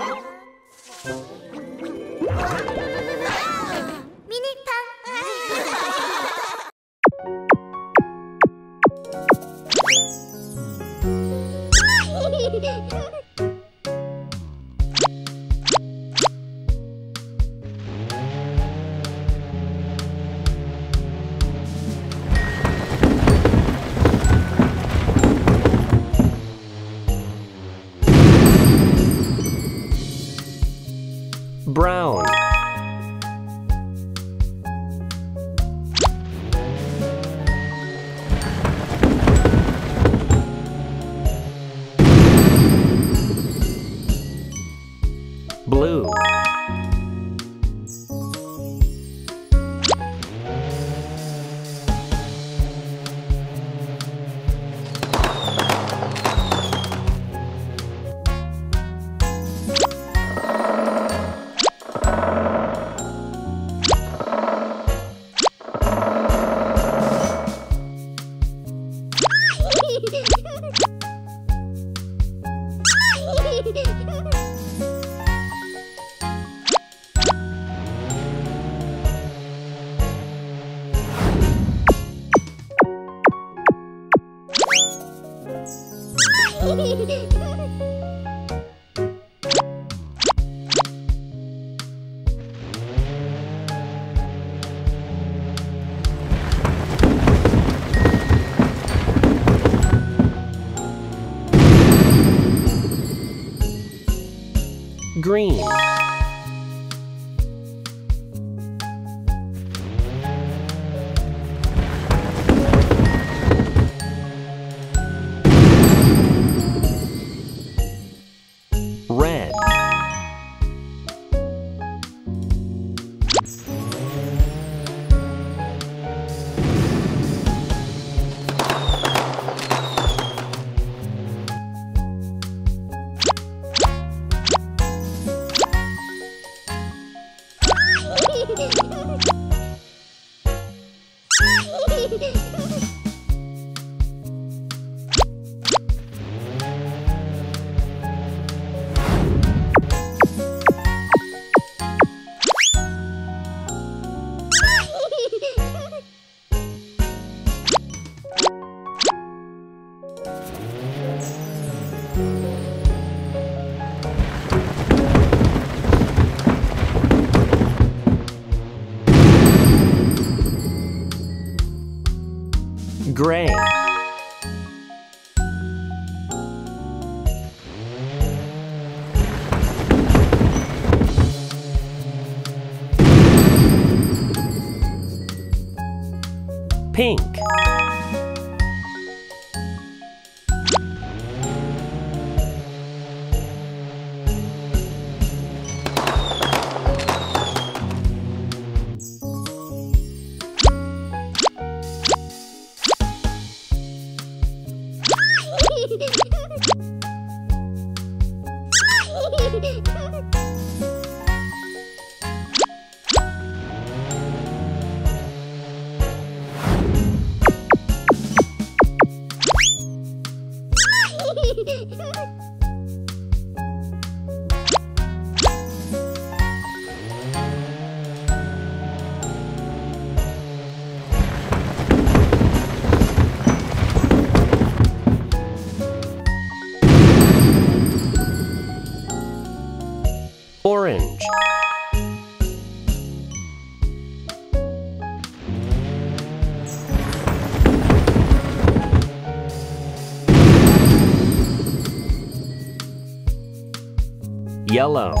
ミニパン Brown. Blue. Hehehehe Green. Gray. Pink. Hehehehe Orange. Yellow.